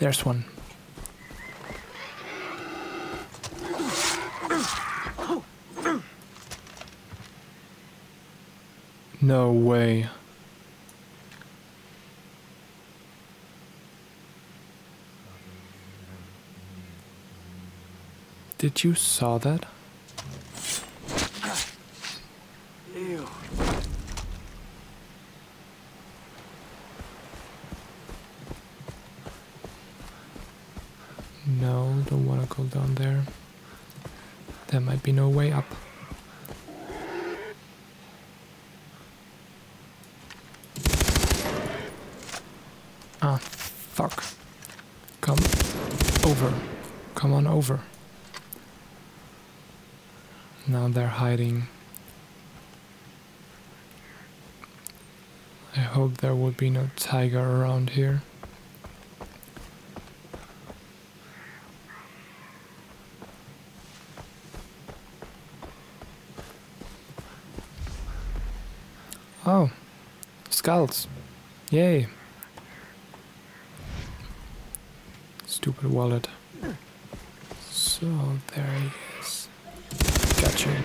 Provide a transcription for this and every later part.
There's one. No way. Did you saw that? No, don't want to go down there. There might be no way up. Ah, fuck. Come over. Come on over. Now they're hiding. I hope there will be no tiger around here. Oh, skulls. Yay. Stupid wallet. So there he is. Gotcha.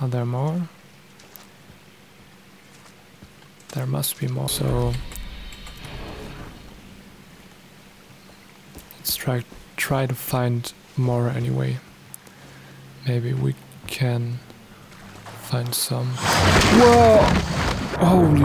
Are there more? There must be more. So let's try try to find more anyway. Maybe we can find some. Whoa! Oh, Holy